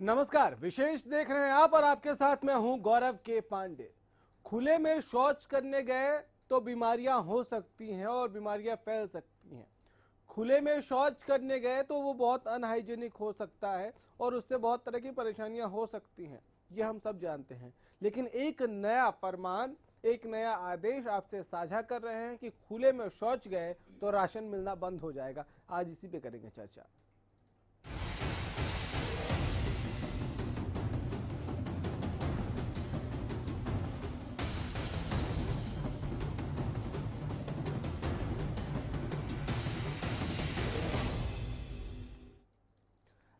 नमस्कार, विशेष देख रहे हैं आप और आपके साथ मैं हूँ गौरव के पांडे। खुले में शौच करने गए तो बीमारियाँ हो सकती हैं और बीमारियाँ फैल सकती खुले में शौच करने गए तो वो बहुत अनहाइजेनिक हो सकता है और उससे बहुत तरह की परेशानियाँ हो सकती हैं। ये हम सब जानते हैं। लेकिन एक नया फरमान, एक नया आदेश आपसे साझा कर रहे हैं कि खुले में शौच गए तो राशन मिलना बंद हो जाएगा। आज इसी पे करेंगे चर्चा।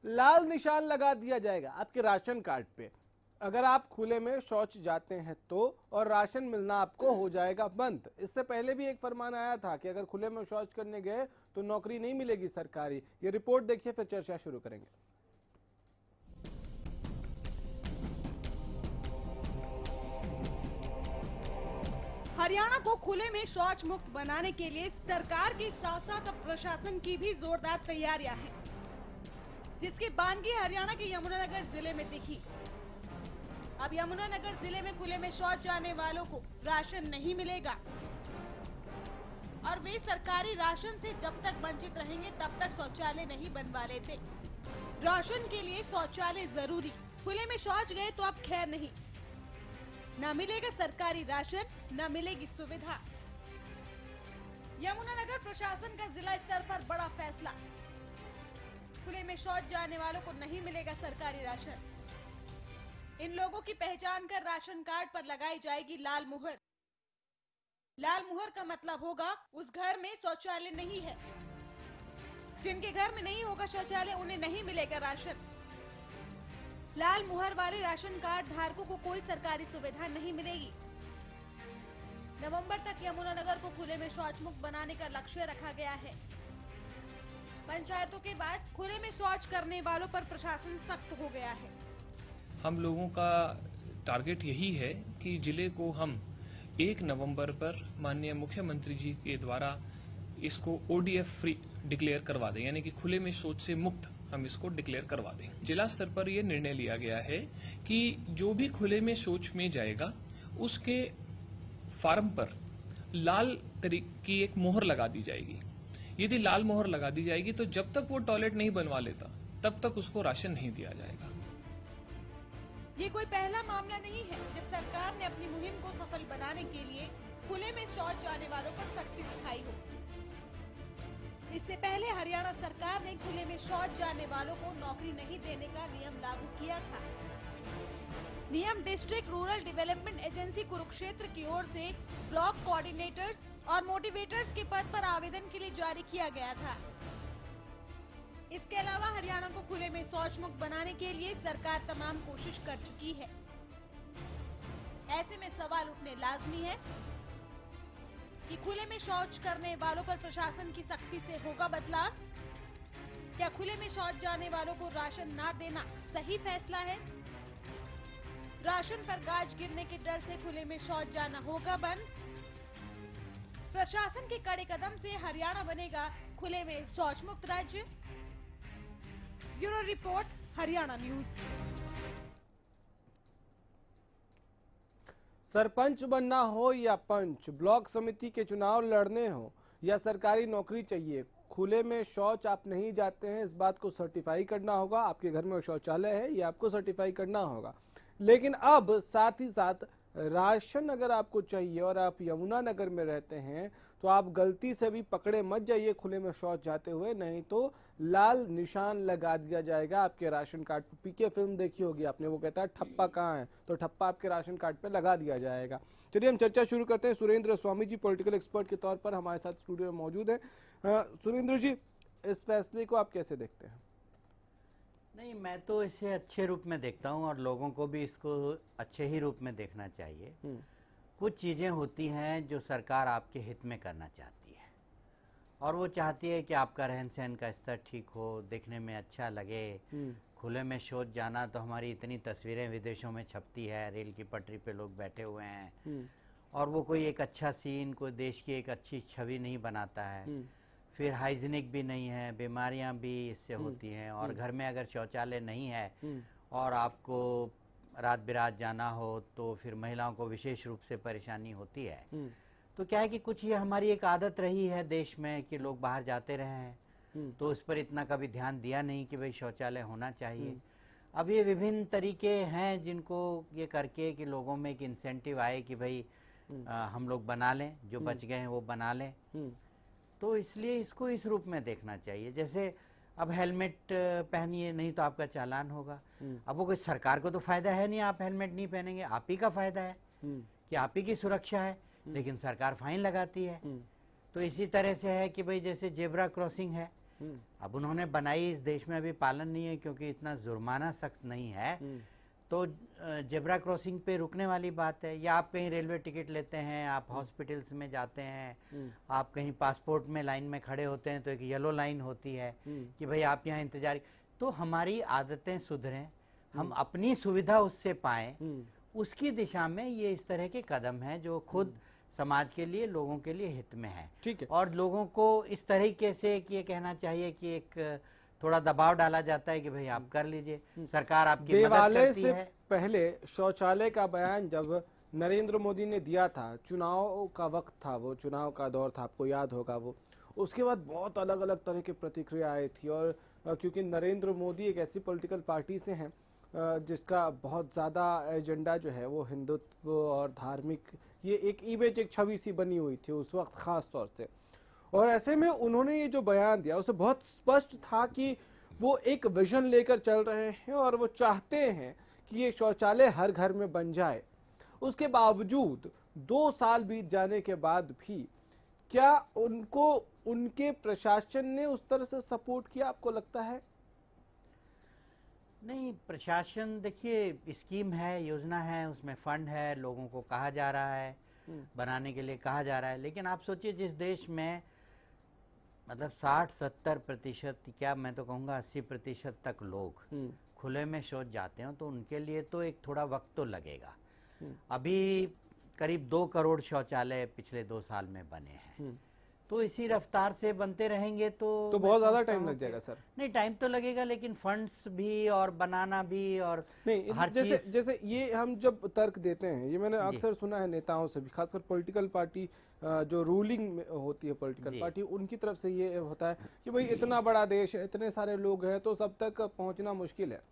लाल निशान लगा दिया जाएगा आपके राशन कार्ड पे। अगर आप खुले में शौच जाते हैं तो और राशन मिलना आपको हो जाएगा बंद। इससे पहले भी एक फरमान आया था कि अगर खुले में शौच करने गए तो नौकरी नहीं मिलेगी सरकारी। ये रिपोर्ट देखिए, फिर चर्चा शुरू करेंगे। हरियाणा को खुले में शौच मुक्त बनाने के लिए सरकार के साथ साथ प्रशासन की भी जोरदार तैयारियाँ हैं। जिसकी बानगी हरियाणा के यमुनानगर ज़िले में दिखी। अब यमुनानगर ज़िले में खुले में शौच जाने वालों को राशन नहीं मिलेगा। और वे सरकारी राशन से जब तक वंचित रहेंगे, तब तक शौचालय नहीं बनवा लेते। राशन के लिए शौचालय ज़रूरी। खुले में शौच गए तो अब खैर नहीं। न मिलेगा सरकारी राशन, न मिलेगी सुविधा। यमुनानगर प्रशासन का जिला स्तर पर बड़ा फैसला। खुले में शौच जाने वालों को नहीं मिलेगा सरकारी राशन। इन लोगों की पहचान कर राशन कार्ड पर लगाई जाएगी लाल मुहर। लाल मुहर का मतलब होगा, उस घर में शौचालय नहीं है। जिनके घर में नहीं होगा शौचालय, उन्हें नहीं मिलेगा राशन। लाल मुहर वाले राशन कार्ड धारकों को कोई सरकारी सुविधा नहीं मिलेगी। नवंबर तक यमुनानगर को खुले में शौच मुक्त बनाने का लक्ष्य रखा गया है। पंचायतों के बाद खुले में शौच करने वालों पर प्रशासन सख्त हो गया है। हम लोगों का टारगेट यही है कि ज़िले को हम एक नवंबर पर माननीय मुख्यमंत्री जी के द्वारा इसको ओडीएफ फ्री डिक्लेयर करवा दें, यानी कि खुले में शौच से मुक्त हम इसको डिक्लेयर करवा दें। जिला स्तर पर यह निर्णय लिया गया है कि जो भी खुले में शौच में जाएगा, उसके फार्म पर लाल तरीके की एक मोहर लगा दी जाएगी। यदि लाल मोहर लगा दी जाएगी तो जब तक वो टॉयलेट नहीं बनवा लेता, तब तक उसको राशन नहीं दिया जाएगा। ये कोई पहला मामला नहीं है जब सरकार ने अपनी मुहिम को सफल बनाने के लिए खुले में शौच जाने वालों पर सख्ती दिखाई हो। इससे पहले हरियाणा सरकार ने खुले में शौच जाने वालों को नौकरी नहीं देने का नियम लागू किया था। नियम district rural development agency Kurukshetra की ओर से ब्लॉक कोऑर्डिनेटर्स और मोटिवेटर्स के पद पर आवेदन के लिए जारी किया गया था। इसके अलावा हरियाणा को खुले में शौच मुक्त बनाने के लिए सरकार तमाम कोशिश कर चुकी है। ऐसे में सवाल उठने लाजमी है कि खुले में शौच करने वालों पर प्रशासन की सख्ती से होगा बदलाव? क्या खुले में शौच जाने वालों को राशन ना देना सही फैसला है? राशन पर गाज गिरने के डर से खुले में शौच जाना होगा बंद? प्रशासन के कड़े कदम से हरियाणा बनेगा खुले में शौच मुक्त राज्य। Bureau report, Haryana news. Sarpanch बनना हो या पंच, ब्लॉक समिति के चुनाव लड़ने हो या सरकारी नौकरी चाहिए, खुले में शौच आप नहीं जाते हैं, इस बात को सर्टिफाई करना होगा। आपके घर में शौचालय है, ये आपको सर्टिफाई करना होगा। लेकिन अब साथ ही साथ राशन अगर आपको चाहिए और आप यमुना नगर में रहते हैं तो आप गलती से भी पकड़े मत जाइए, खुले में शौच जाते हुए, नहीं तो लाल निशान लगा दिया जाएगा आपके राशन कार्ड पर पीके फ़िल्म देखी होगी आपने, वो कहता है, ठप्पा कहाँ है? तो ठप्पा आपके राशन कार्ड पे लगा दिया जाएगा। चलिए, हम चर्चा शुरू करते हैं। सुरेंद्र स्वामी जी पॉलिटिकल एक्सपर्ट के तौर पर हमारे साथ स्टूडियो में मौजूद है। सुरेंद्र जी, इस फैसले को आप कैसे देखते हैं? नहीं मैं तो इसे अच्छे रूप में देखता हूँ और लोगों को भी इसको अच्छे ही रूप में देखना चाहिए। कुछ चीज़ें होती हैं जो सरकार आपके हित में करना चाहती है। और वो चाहती है कि आपका रहन सहन का स्तर ठीक हो देखने में अच्छा लगे। हम्म, खुले में शोध जाना तो हमारी इतनी तस्वीरें विदेशों में छपती है रेल की पटरी पे लोग बैठे हुए हैं। हम्म, और वो कोई एक अच्छा सीन कोई देश की एक अच्छी छवि नहीं बनाता है। हम्म, फिर हाइजीनिक भी नहीं है बीमारियाँ भी इससे हम्म, होती हैं और हम्म। घर में अगर शौचालय नहीं है हम्म, और आपको रात बिरात जाना हो तो फिर महिलाओं को विशेष रूप से परेशानी होती है तो क्या है कि कुछ ये हमारी एक आदत रही है देश में कि लोग बाहर जाते रहे हैं तो उस पर इतना कभी ध्यान दिया नहीं कि भाई शौचालय होना चाहिए। अब ये विभिन्न तरीके हैं जिनको ये करके कि लोगों में एक इंसेंटिव आए कि भाई। आ, हम लोग बना लें जो। बच गए हैं वो बना लें तो इसलिए इसको इस रूप में देखना चाहिए। जैसे अब हेलमेट पहनिए नहीं तो आपका चालान होगा। हम्म, अब वो कोई सरकार को तो फ़ायदा है नहीं आप हेलमेट नहीं पहनेंगे। आप ही का फ़ायदा है हम्म, कि आप ही की सुरक्षा है लेकिन सरकार फाइन लगाती है। हम्म, तो इसी तरह से है कि भाई जैसे जेबरा क्रॉसिंग है हम्म, अब उन्होंने बनाई इस देश में अभी पालन नहीं है क्योंकि इतना जुर्माना सख्त नहीं है। हम्म, तो जेब्रा क्रॉसिंग पे रुकने वाली बात है या आप कहीं रेलवे टिकट लेते हैं आप हॉस्पिटल्स में जाते हैं हम्म, आप कहीं पासपोर्ट में लाइन में खड़े होते हैं तो एक येलो लाइन होती है हम्म, कि भाई आप यहाँ इंतज़ार तो हमारी आदतें सुधरें हम अपनी सुविधा उससे पाएँ हम्म, उसकी दिशा में ये इस तरह के कदम हैं जो खुद समाज के लिए लोगों के लिए हित में है। ठीक है। और लोगों को इस तरीके से कि ये कहना चाहिए कि एक थोड़ा दबाव डाला जाता है कि भाई आप कर लीजिए। सरकार आपकी मदद देवालय करती से है। पहले शौचालय का बयान जब नरेंद्र मोदी ने दिया था चुनाव का वक्त था वो चुनाव का दौर था आपको याद होगा वो उसके बाद बहुत अलग अलग तरह की प्रतिक्रिया आई थी और क्योंकि नरेंद्र मोदी एक ऐसी पॉलिटिकल पार्टी से हैं जिसका बहुत ज़्यादा एजेंडा जो है वो हिंदुत्व और धार्मिक ये एक इमेज एक छवि सी बनी हुई थी उस वक्त खास तौर से। और ऐसे में उन्होंने ये जो बयान दिया उसे बहुत स्पष्ट था कि वो एक विजन लेकर चल रहे हैं और वो चाहते हैं कि ये शौचालय हर घर में बन जाए। उसके बावजूद दो साल बीत जाने के बाद भी क्या उनको उनके प्रशासन ने उस तरह से सपोर्ट किया आपको लगता है? नहीं प्रशासन देखिए स्कीम है योजना है उसमें फंड है लोगों को कहा जा रहा है हम्म, बनाने के लिए कहा जा रहा है। लेकिन आप सोचिए जिस देश में मतलब 60-70 प्रतिशत क्या मैं तो कहूँगा 80 प्रतिशत तक लोग हम्म, खुले में शौच जाते हैं तो उनके लिए तो एक थोड़ा वक्त तो लगेगा हम्म। अभी करीब दो करोड़ शौचालय पिछले दो साल में बने हैं हम्म। तो इसी रफ्तार से बनते रहेंगे तो तो बहुत ज़्यादा टाइम लग जाएगा सर नहीं टाइम तो लगेगा लेकिन फंड्स भी और बनाना भी और नहीं हर जैसे जैसे ये हम जब तर्क देते हैं ये मैंने। अक्सर सुना है नेताओं से भी खासकर पॉलिटिकल पार्टी जो रूलिंग होती है पॉलिटिकल पार्टी उनकी तरफ़ से ये होता है कि भाई इतना बड़ा देश है इतने सारे लोग हैं तो सब तक पहुँचना मुश्किल है।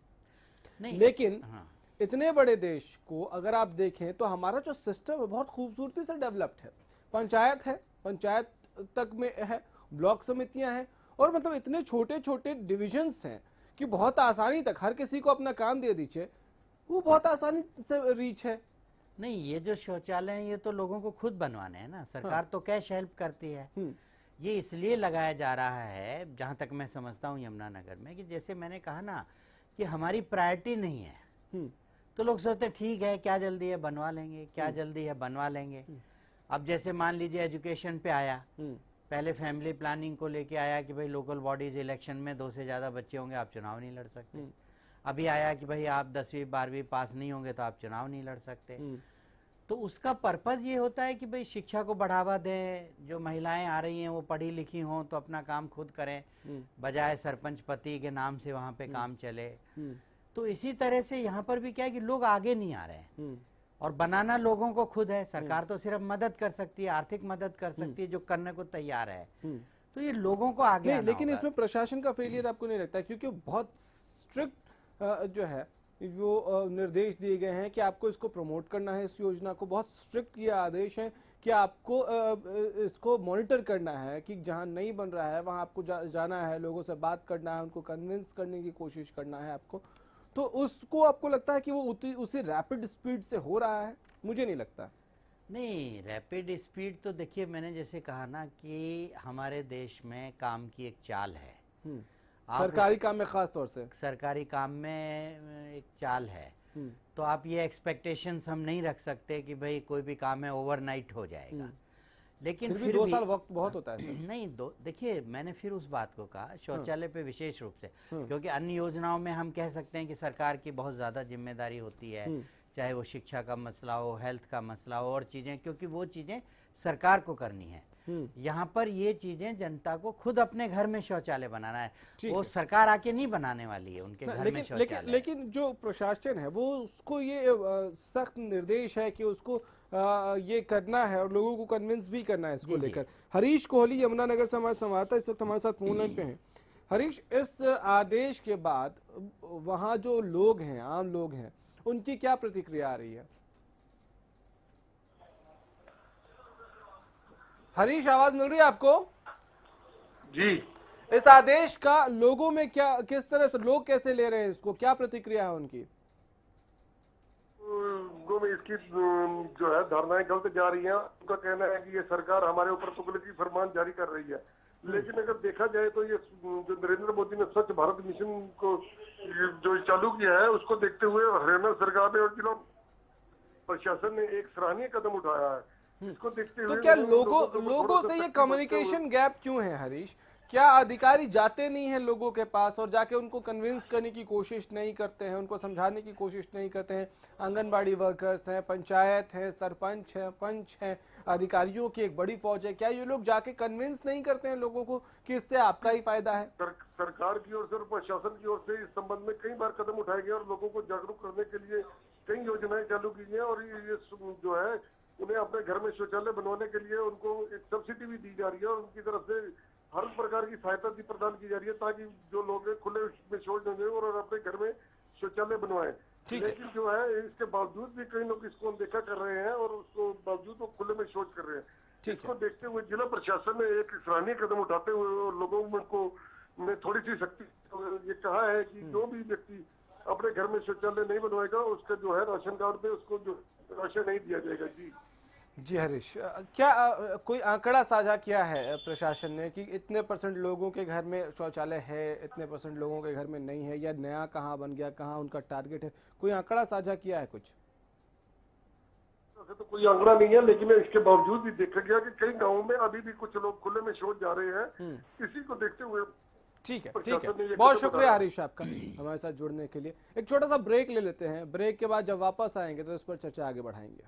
नहीं लेकिन हाँ। इतने बड़े देश को अगर आप देखें तो हमारा जो सिस्टम है बहुत खूबसूरती से डेवलप्ड है। पंचायत है पंचायत तक में है ब्लॉक समितियाँ हैं और मतलब इतने छोटे छोटे डिविजन्स हैं कि बहुत आसानी तक हर किसी को अपना काम दे दीजिए। वो बहुत आसानी से रीच है। नहीं ये जो शौचालय है ये तो लोगों को खुद बनवाने हैं ना। सरकार हाँ। तो कैश हेल्प करती है। हम्म, ये इसलिए लगाया जा रहा है जहाँ तक मैं समझता हूँ यमुनानगर में कि जैसे मैंने कहा ना कि हमारी प्रायोरिटी नहीं है। हम्म, तो लोग सोचते ठीक है क्या जल्दी है बनवा लेंगे क्या जल्दी है बनवा लेंगे। अब जैसे मान लीजिए एजुकेशन पे आया हम्म, पहले फैमिली प्लानिंग को लेके आया कि भाई लोकल बॉडीज इलेक्शन में दो से ज़्यादा बच्चे होंगे आप चुनाव नहीं लड़ सकते। हम्म। अभी आया कि भाई आप दसवीं बारहवीं पास नहीं होंगे तो आप चुनाव नहीं लड़ सकते। हम्म, तो उसका पर्पज ये होता है कि भाई शिक्षा को बढ़ावा दें जो महिलाएँ आ रही हैं वो पढ़ी लिखी हों तो अपना काम खुद करें। हम्म, बजाय सरपंच पति के नाम से वहाँ पे काम चले। हम्म, तो इसी तरह से यहाँ पर भी क्या है कि लोग आगे नहीं आ रहे हैं। हम्म, और बनाना लोगों को खुद है। सरकार तो सिर्फ़ मदद कर सकती है आर्थिक मदद कर सकती है जो करने को तैयार है। हम्म। तो ये लोगों को आगे नहीं लेकिन इसमें प्रशासन का फेलियर आपको नहीं लगता क्योंकि बहुत स्ट्रिक्ट जो है वो अ, निर्देश दिए गए हैं कि आपको इसको प्रमोट करना है इस योजना को। बहुत स्ट्रिक्ट ये आदेश हैं कि आपको इसको मॉनिटर करना है कि जहाँ नहीं बन रहा है वहाँ आपको जा, जाना है लोगों से बात करना है उनको कन्विंस करने की कोशिश करना है आपको। तो उसको आपको लगता है कि वो उसी उसी रैपिड स्पीड से हो रहा है? मुझे नहीं लगता। नहीं रैपिड स्पीड तो देखिए मैंने जैसे कहा ना कि हमारे देश में काम की एक चाल है। हम्म, सरकारी काम में खास तौर से? सरकारी काम में एक चाल है। हम्म, तो आप ये एक्सपेक्टेशंस हम नहीं रख सकते कि भाई कोई भी काम है ओवरनाइट हो जाएगा। हम्म। लेकिन फिर भी फिर दो साल वक्त बहुत होता है सर नहीं दो देखिए मैंने फिर उस बात को कहा शौचालय पे विशेष रूप से। हम्म। क्योंकि अन्य योजनाओं में हम कह सकते हैं कि सरकार की बहुत ज़्यादा ज़िम्मेदारी होती है। हम्म। चाहे वो शिक्षा का मसला हो हेल्थ का मसला हो और चीज़ें क्योंकि वो चीज़ें सरकार को करनी है। हम्म, यहाँ पर ये चीज़ें जनता को खुद अपने घर में शौचालय बनाना है। वो है। सरकार आके नहीं बनाने वाली है उनके घर में लेकिन लेकिन शौचालय। लेकिन जो प्रशासन है वो उसको ये सख्त निर्देश है कि उसको अ, ये करना है और लोगों को कन्विंस भी करना है इसको। लेकर। हरीश कोहली यमुनानगर से हमारे संवाददाता इस वक्त हमारे साथ फ़ोन लाइन पे हैं। हरीश इस आदेश के बाद वहाँ जो लोग हैं आम लोग हैं उनकी क्या प्रतिक्रिया आ रही है? हरीश आवाज़ मिल रही है आपको? जी। इस आदेश का लोगों में क्या किस तरह से लोग कैसे ले रहे हैं इसको? क्या प्रतिक्रिया है उनकी? लोगों में इसकी जो है धारणाएँ गलत जा रही हैं। उनका कहना है कि ये सरकार हमारे ऊपर तुगलकी फरमान जारी कर रही है। लेकिन अगर देखा जाए तो ये जो नरेंद्र मोदी ने स्वच्छ भारत मिशन को जो चालू किया है उसको देखते हुए हरियाणा सरकार ने और जिला प्रशासन ने एक सराहनीय कदम उठाया है। इसको देखते हुए तो क्या लोगों लोगों से ये कम्युनिकेशन गैप क्यों है हरीश? क्या अधिकारी जाते नहीं हैं लोगों के पास और जाके उनको कन्विंस करने की कोशिश नहीं करते हैं उनको समझाने की कोशिश नहीं करते हैं? आंगनबाड़ी वर्कर्स हैं पंचायत है सरपंच है पंच है अधिकारियों की एक बड़ी फौज है। क्या ये लोग जाके कन्विंस नहीं करते हैं लोगों को कि इससे आपका ही फ़ायदा है? सर, सरकार की ओर से और प्रशासन की ओर से इस संबंध में कई बार कदम उठाए गए और लोगों को जागरूक करने के लिए कई योजनाएँ चालू की हैं और ये जो है उन्हें अपने घर में शौचालय बनवाने के लिए उनको एक सब्सिडी भी दी जा रही है और उनकी तरफ़ से हर प्रकार की सहायता भी प्रदान की जा रही है ताकि जो लोग खुले में शौच न दें और अपने घर में शौचालय बनवाएँ। ठीक। लेकिन जो है इसके बावजूद भी कई लोग इसको अनदेखा कर रहे हैं और उसको बावजूद वो खुले में शौच कर रहे हैं। इसको देखते हुए जिला प्रशासन ने एक सराहनीय कदम उठाते हुए और लोगों में को ने थोड़ी सी सख्ती ये कहा है कि जो भी व्यक्ति अपने घर में शौचालय नहीं बनवाएगा उसका जो है राशन कार्ड पे उसको जो राशन नहीं दिया जाएगा। जी। जी हरीश क्या कोई आंकड़ा साझा किया है प्रशासन ने कि इतने परसेंट लोगों के घर में शौचालय है इतने परसेंट लोगों के घर में नहीं है या नया कहाँ बन गया कहाँ उनका टारगेट है? कोई आंकड़ा साझा किया है कुछ? तो कोई आंकड़ा नहीं है लेकिन इसके बावजूद भी देखा गया कि कई गाँवों में अभी भी कुछ लोग खुले में शोध जा रहे हैं। इसी को देखते हुए ठीक है ठीक है। बहुत शुक्रिया हरीश आपका हमारे साथ जुड़ने के लिए। एक छोटा सा ब्रेक ले लेते हैं। ब्रेक के बाद जब वापस आएँगे तो इस पर चर्चा आगे बढ़ाएँगे।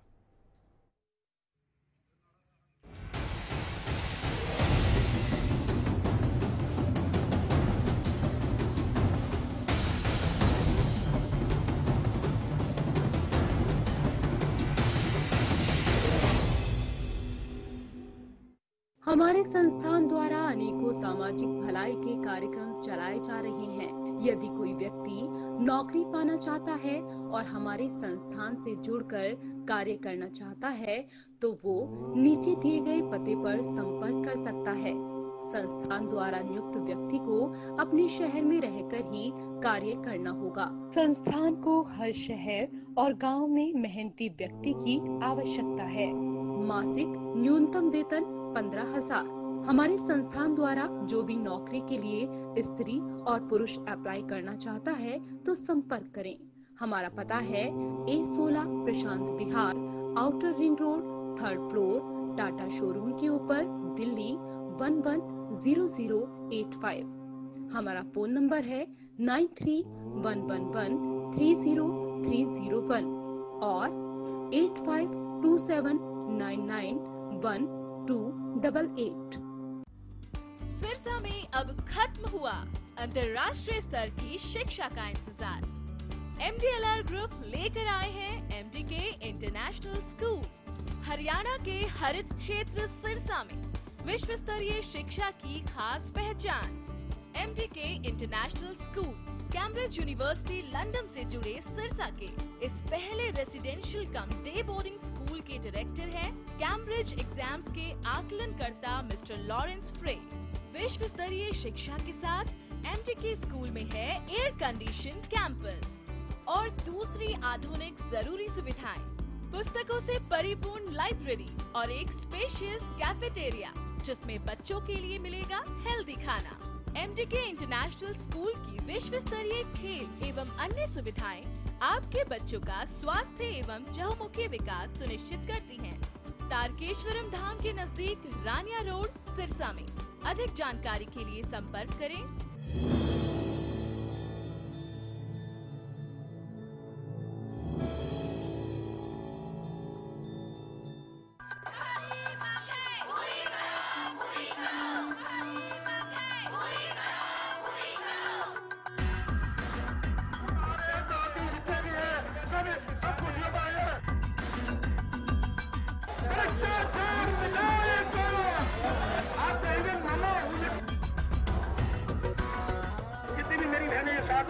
हमारे संस्थान द्वारा अनेकों सामाजिक भलाई के कार्यक्रम चलाए जा रहे हैं। यदि कोई व्यक्ति नौकरी पाना चाहता है और हमारे संस्थान से जुड़कर कार्य करना चाहता है तो वो नीचे दिए गए पते पर संपर्क कर सकता है। संस्थान द्वारा नियुक्त व्यक्ति को अपने शहर में रहकर ही कार्य करना होगा। संस्थान को हर शहर और गाँव में मेहनती व्यक्ति की आवश्यकता है। मासिक न्यूनतम वेतन पंद्रह हज़ार। हमारे संस्थान द्वारा जो भी नौकरी के लिए स्त्री और पुरुष अप्लाई करना चाहता है तो संपर्क करें। हमारा पता है, ए सोलह Prashant Vihar outer ring road third floor Tata showroom के ऊपर, Delhi one one zero zero eight five हमारा फ़ोन नंबर है nine three one one one three zero three zero one और eight five two seven nine nine one two double eight Sirsa में अब खत्म हुआ अंतर्राष्ट्रीय स्तर की शिक्षा का इंतज़ार। M D L R group लेकर आए हैं M D K international school Haryana के हरित क्षेत्र सिरसा में विश्व स्तरीय शिक्षा की खास पहचान M D K international school Cambridge university London से जुड़े सिरसा के इस पहले residential cum day boarding school के डायरेक्टर हैं कैम्ब्रिज एग्ज़ाम्स के आकलन करता मिस्टर लॉरेंस फ्रे विश्व स्तरीय शिक्षा के साथ एम के स्कूल में है एयर कंडीशन कैंपस और दूसरी आधुनिक ज़रूरी सुविधाएँ, पुस्तकों से परिपूर्ण लाइब्रेरी और एक स्पेशियस कैफेटेरिया जिसमें बच्चों के लिए मिलेगा हेल्दी खाना। एमडी के इंटरनेशनल स्कूल की विश्व स्तरीय खेल एवं अन्य सुविधाएँ आपके बच्चों का स्वास्थ्य एवं चहुमुखी विकास सुनिश्चित करती हैं। तारकेश्वरम धाम के नज़दीक रानिया रोड, सिरसा में। अधिक जानकारी के लिए संपर्क करें।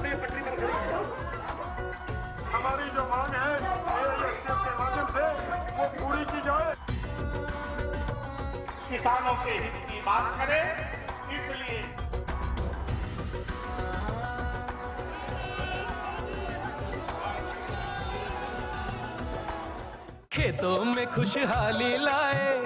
में पटरी पर खड़ी हैं। हमारी जो मांग है के माध्यम से वो पूरी की जाए। किसानों के हित की बात करें, इसलिए खेतों में खुशहाली लाए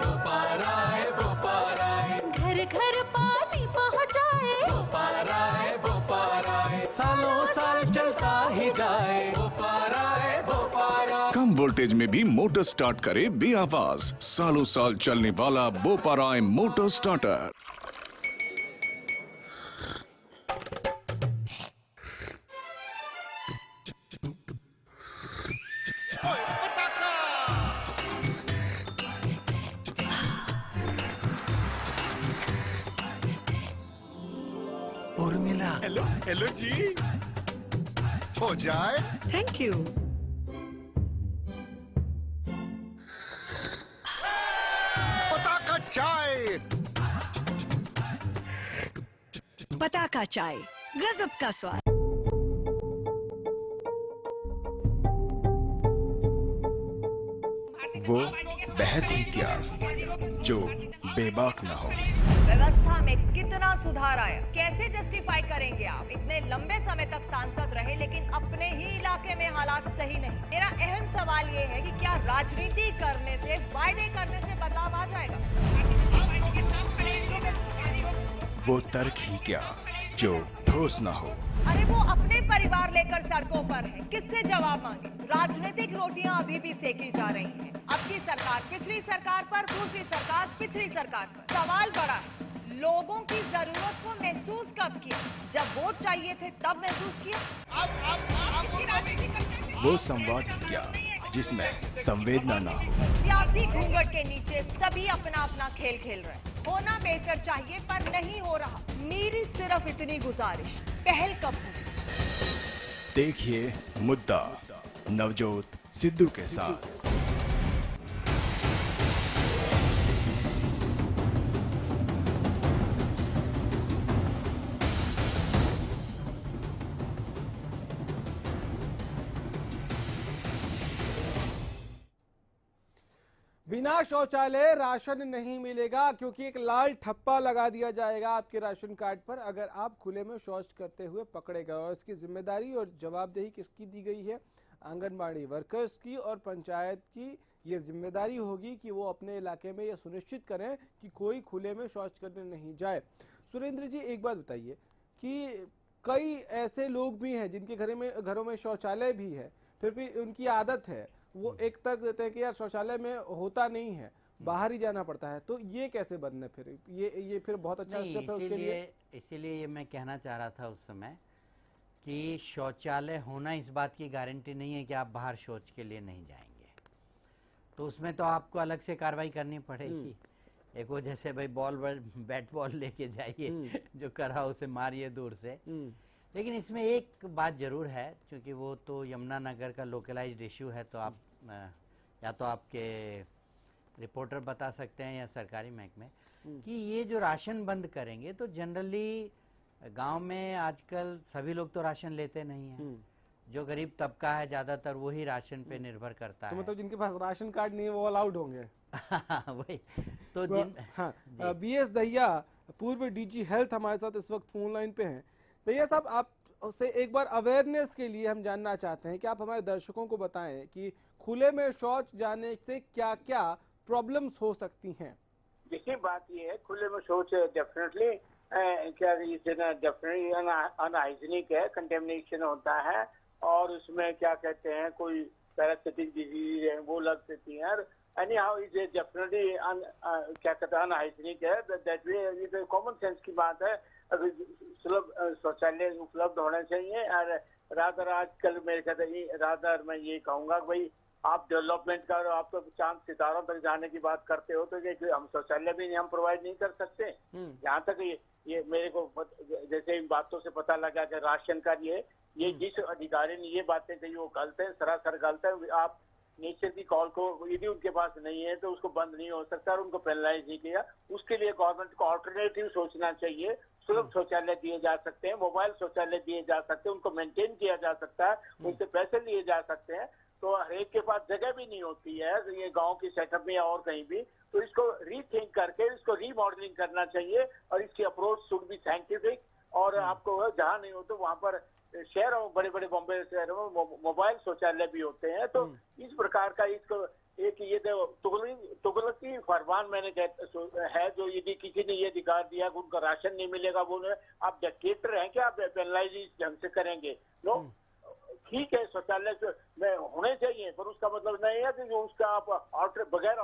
सालों साल चलता ही जाए। है कम वोल्टेज में भी मोटर स्टार्ट करे बे आवाज़ सालों साल चलने वाला Boparai motor starter. Hello ji हो जाए थैंक यू पता का चाय। पता का चाय गजब का स्वाद। वो बहस ही क्या जो बेबाक ना हो। व्यवस्था में कितना सुधार आया। कैसे जस्टिफाई करेंगे आप? इतने लंबे समय तक सांसद रहे लेकिन अपने ही इलाके में हालात सही नहीं। मेरा अहम सवाल ये है कि क्या राजनीति करने से वायदे करने से बदलाव आ जाएगा? वो तर्क ही क्या जो ठोस ना हो। अरे वो अपने परिवार लेकर सड़कों पर है। किससे जवाब मांगे? राजनीतिक रोटियाँ अभी भी सेकी जा रही हैं। अब की सरकार पिछली सरकार पर दूसरी सरकार पिछली सरकार पर। सवाल बड़ा है। लोगों की ज़रूरत को महसूस कब किया? जब वोट चाहिए थे तब महसूस किया? वो संवाद ही। क्या? जिसमें संवेदना ना हो। सियासी घूंघट के नीचे सभी अपना अपना खेल खेल रहे हैं। होना बेहतर चाहिए पर नहीं हो रहा। मेरी सिर्फ़ इतनी गुजारिश पहल कब होगी? देखिए मुद्दा नवजोत सिद्धू के साथ। शौचालय राशन नहीं मिलेगा क्योंकि एक लाल ठप्पा लगा दिया जाएगा आपके राशन कार्ड पर, अगर आप खुले में शौच करते हुए पकड़े गए और इसकी ज़िम्मेदारी और जवाबदेही किसकी दी गई है? आंगनबाड़ी वर्कर्स की और पंचायत की ये ज़िम्मेदारी होगी कि वो अपने इलाके में ये सुनिश्चित करें कि कोई खुले में शौच करने नहीं जाए। सुरेंद्र जी, एक बात बताइए कि कई ऐसे लोग भी हैं जिनके घर में, घरों में शौचालय भी है, फिर भी उनकी आदत है। वो एक तर्क देते हैं कि यार शौचालय में होता नहीं है बाहर ही जाना पड़ता है तो ये कैसे बदले फिर? ये ये फिर बहुत अच्छा स्टेप है उसके लिए। इसीलिए इसीलिए ये मैं कहना चाह रहा था उस समय कि शौचालय होना इस बात की गारंटी नहीं है कि आप बाहर शौच के लिए नहीं जाएँगे। तो उसमें तो आपको अलग से कार्रवाई करनी पड़ेगी। एक वो जैसे भाई बॉल बैट बॉल लेके जाइए जो करा उसे मारिए दूर से। लेकिन इसमें एक बात ज़रूर है क्योंकि वो तो यमुनानगर का लोकलाइज्ड इशू है तो आप या तो आपके रिपोर्टर बता सकते हैं या सरकारी महकमे कि ये जो राशन बंद करेंगे तो जनरली गाँव में आजकल सभी लोग तो राशन लेते नहीं हैं। जो गरीब तबका है ज़्यादातर वही राशन पे निर्भर करता तो है। मतलब जिनके पास राशन कार्ड नहीं है वो अलाउड होंगे। वही तो जिन हाँ बी एस दहिया पूर्व डीजी हेल्थ हमारे साथ इस वक्त फ़ोन लाइन पे हैं। दहिया साहब आप से एक बार अवेयरनेस के लिए हम जानना चाहते हैं कि आप हमारे दर्शकों को बताएँ कि खुले में शौच जाने से क्या क्या प्रॉब्लम्स हो सकती हैं। देखिए बात ये है खुले में शौच डेफिनेटली क्या डेफिनेटली अनहाइजीनिक है कंटेमिनेशन होता है और उसमें क्या कहते हैं कोई पैरासिटिक डिज़ीज़ है वो लग सकती है is definitely un, uh, क्या कहते हैं अनहाइजीनिक है कॉमन सेंस की बात है सुलभ शौचालय उपलब्ध होने चाहिए और रादर आजकल मेरे कहते रादर मैं ये कहूँगा भाई आप डेवलपमेंट का और आप तो चाँद सितारों तक जाने की बात करते हो तो ये हम शौचालय भी नहीं हम प्रोवाइड नहीं कर सकते। यहाँ तक ये ये मेरे को जैसे इन बातों से पता लगा कि राशन का ये ये जिस अधिकारी ने ये बातें कही वो गलत है सरासर गलत है। आप नेचर की कॉल को यदि उनके पास नहीं है तो उसको बंद नहीं हो सकता और उनको पेनलाइज नहीं किया। उसके लिए गवर्नमेंट को ऑल्टरनेटिव सोचना चाहिए सुलभ शौचालय दिए जा सकते हैं मोबाइल शौचालय दिए जा सकते हैं उनको मेंटेन किया जा सकता है उनसे पैसे लिए जा सकते हैं तो हर एक के पास जगह भी नहीं होती है ये गाँव की सेटअप में या और कहीं भी तो इसको रीथिंक करके इसको रीमॉडलिंग करना चाहिए और इसकी अप्रोच शुड बी साइंटिफिक और आपको जहाँ नहीं हो तो वहाँ पर शहरों बड़े बड़े बॉम्बे शहरों में मोबाइल शौचालय भी होते हैं तो इस प्रकार का इसको एक ये तुगलकी फरमान मैंने है जो यदि किसी ने ये अधिकार दिया कि उनका राशन नहीं मिलेगा, वो आप डिक्टेटर हैं क्या? आप पेनलाइज ढंग से करेंगे? नो ठीक है शौचालय में होने चाहिए पर उसका मतलब नहीं है कि जो उसका आप ऑल्टर बगैर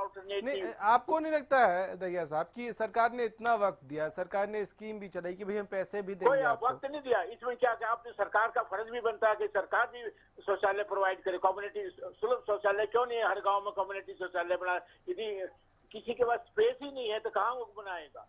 नहीं आपको नहीं लगता है दहिया साहब कि सरकार ने इतना वक्त दिया सरकार ने स्कीम भी चलाई कि भाई हम पैसे भी देंगे आप आपको? वक्त नहीं दिया। इसमें क्या क्या आपने सरकार का फ़र्ज़ भी बनता है कि सरकार भी शौचालय प्रोवाइड करे। कम्युनिटी सुलभ शौचालय क्यों नहीं है? हर गाँव में कम्युनिटी शौचालय बना यदि किसी के पास स्पेस ही नहीं है तो कहाँ वो बनाएगा?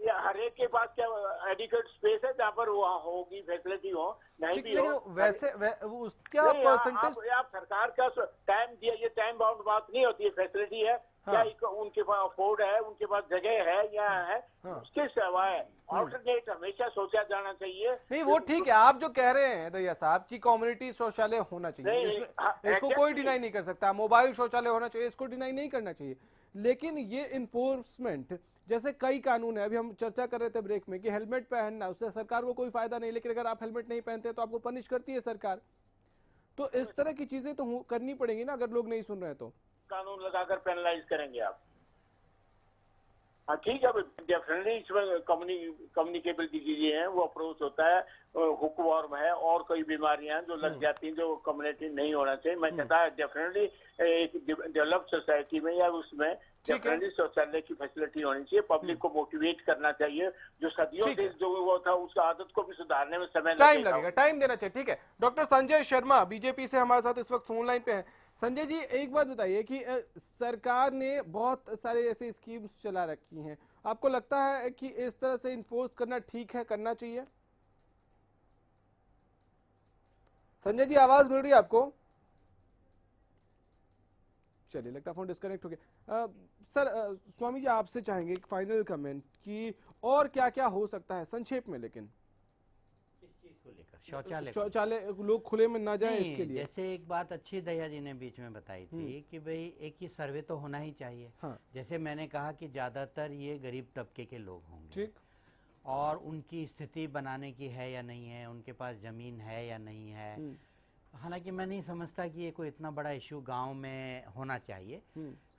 या हर एक के पास क्या एडिकेट स्पेस है जहाँ पर वहाँ होगी फैसिलिटी हो नहीं भी हो वैसे वै, उसका आप- परसेंटेज आप, आप सरकार का टाइम दिया ये टाइम बाउंड बात नहीं होती है फैसिलिटी है क्या एक- उनके पास अफोर्ड है उनके पास जगह है या है। उसके सिवाय ऑल्टरनेट हमेशा सोचा जाना चाहिए। नहीं वो ठीक है आप जो कह रहे हैं दैया साहब की कम्युनिटी शौचालय होना चाहिए इसमें- हाँ, इसको कोई डिनाई नहीं कर सकता मोबाइल शौचालय होना चाहिए इसको डिनाई नहीं करना चाहिए। लेकिन ये इन्फोर्समेंट जैसे कई कानून है। अभी हम चर्चा कर रहे थे ब्रेक में कि हेलमेट पहनना उससे सरकार को कोई फ़ायदा नहीं लेकिन अगर आप हेलमेट नहीं पहनते तो आपको पनिश करती है सरकार। तो इस तरह की चीज़ें तो करनी पड़ेंगी ना अगर लोग नहीं सुन रहे तो। कानून लगाकर पेनलाइज करेंगे आप। हाँ ठीक है डेफिनेटली इसमें कम्युनिकेबिलिटी चीज़ें हैं वो अप्रोच होता है हुक वॉर्म है और कई बीमारियाँ हैं जो लग जाती हैं जो कम्युनिटी नहीं होना चाहिए। मैं कहता है डेफिनेटली एक डेवलप्ड सोसाइटी में या उसमें डेफिनेटली शौचालय की फैसिलिटी होनी चाहिए। पब्लिक को मोटिवेट करना चाहिए। जो सदियों से जो वो था उसका आदत को भी सुधारने में समय टाइम लगेगा। लगेगा टाइम देना चाहिए ठीक है। डॉक्टर संजय शर्मा बीजेपी से हमारे साथ इस वक्त फ़ोन लाइन पे हैं। संजय जी एक बात बताइए कि सरकार ने बहुत सारे ऐसे स्कीम्स चला रखी हैं। आपको लगता है कि इस तरह से इन्फोर्स करना ठीक है करना चाहिए? संजय जी आवाज़ मिल रही है आपको? चलिए लगता है फ़ोन डिस्कनेक्ट हो गया। अ, सर स्वामी जी आपसे चाहेंगे एक फाइनल कमेंट कि और क्या क्या हो सकता है संक्षेप में लेकिन। शौचालय शौचालय लोग खुले में ना जाएँ इसके लिए। जैसे एक बात अच्छी दया जी ने बीच में बताई थी कि भाई एक ही सर्वे तो होना ही चाहिए। हाँ। जैसे मैंने कहा कि ज़्यादातर ये गरीब तबके के लोग होंगे। ठीक। और उनकी स्थिति बनाने की है या नहीं है उनके पास ज़मीन है या नहीं है। हालाँकि मैं नहीं समझता कि ये कोई इतना बड़ा इशू गाँव में होना चाहिए।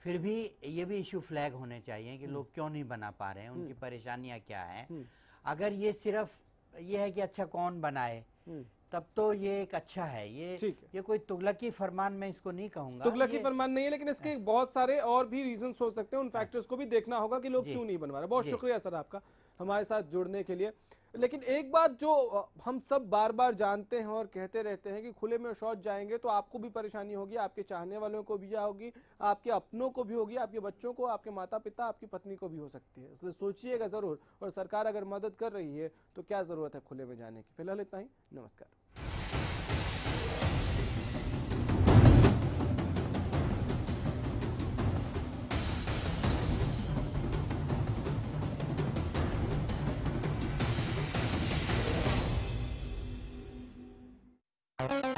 फिर भी ये भी इशू फ्लैग होने चाहिए कि लोग क्यों नहीं बना पा रहे हैं उनकी परेशानियाँ क्या हैं। अगर ये सिर्फ़ ये है कि अच्छा कौन बनाए तब तो ये एक अच्छा है। ये ये कोई तुगलकी फरमान मैं इसको नहीं कहूँगा। तुगलकी फरमान नहीं है लेकिन इसके बहुत सारे और भी रीजन हो सकते हैं उन फैक्टर्स को भी देखना होगा कि लोग क्यों नहीं बनवा रहे। बहुत शुक्रिया सर आपका हमारे साथ जुड़ने के लिए। लेकिन एक बात जो हम सब बार बार जानते हैं और कहते रहते हैं कि खुले में शौच जाएँगे तो आपको भी परेशानी होगी, आपके चाहने वालों को भी होगी, आपके अपनों को भी होगी, आपके बच्चों को, आपके माता पिता आपकी पत्नी को भी हो सकती है। इसलिए सोचिएगा ज़रूर और सरकार अगर मदद कर रही है तो क्या ज़रूरत है खुले में जाने की? फ़िलहाल इतना ही, नमस्कार। you